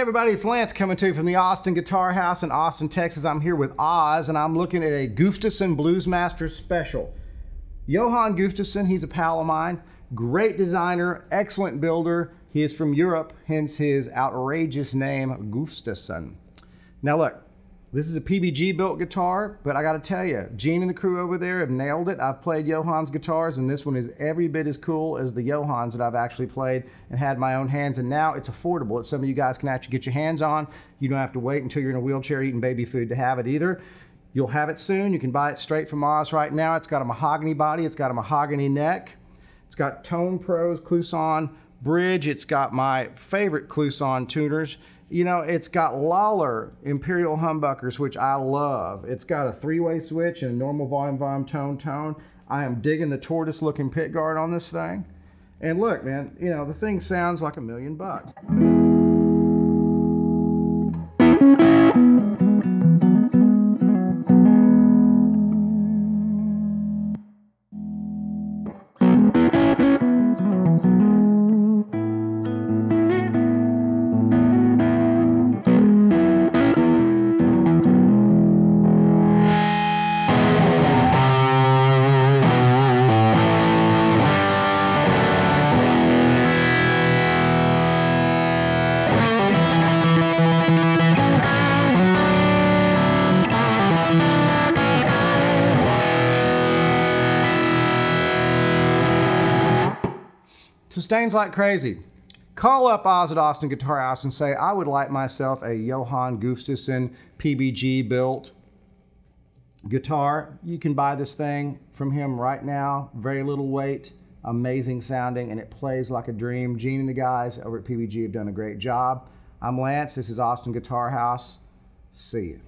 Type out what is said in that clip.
everybody, it's Lance coming to you from the Austin Guitar House in Austin, Texas. I'm here with Oz, and I'm looking at a Gustavsson Bluesmaster Special. Johan Gustavsson, he's a pal of mine, great designer, excellent builder. He is from Europe, hence his outrageous name, Gustavsson. Now look, this is a PBG built guitar, but I gotta tell you, Gene and the crew over there have nailed it. I've played Johan's guitars, and this one is every bit as cool as the Johans that I've actually played and had my own hands. And now it's affordable. It's something you guys can actually get your hands on. You don't have to wait until you're in a wheelchair eating baby food to have it either. You'll have it soon. You can buy it straight from Oz right now. It's got a mahogany body. It's got a mahogany neck. It's got Tone Pros, Kluson bridge. It's got my favorite Kluson tuners you know, it's got Lollar Imperial humbuckers, which I love. It's got a three-way switch and a normal volume, volume, tone, tone. I am digging the tortoise looking pick guard on this thing. And look, man, you know, the thing sounds like a million bucks. Sustains like crazy. Call up Oz at Austin Guitar House and say, I would like myself a Johan Gustavsson PBG built guitar. You can buy this thing from him right now. Very little weight, amazing sounding, and it plays like a dream. Gene and the guys over at PBG have done a great job. I'm Lance. This is Austin Guitar House. See you.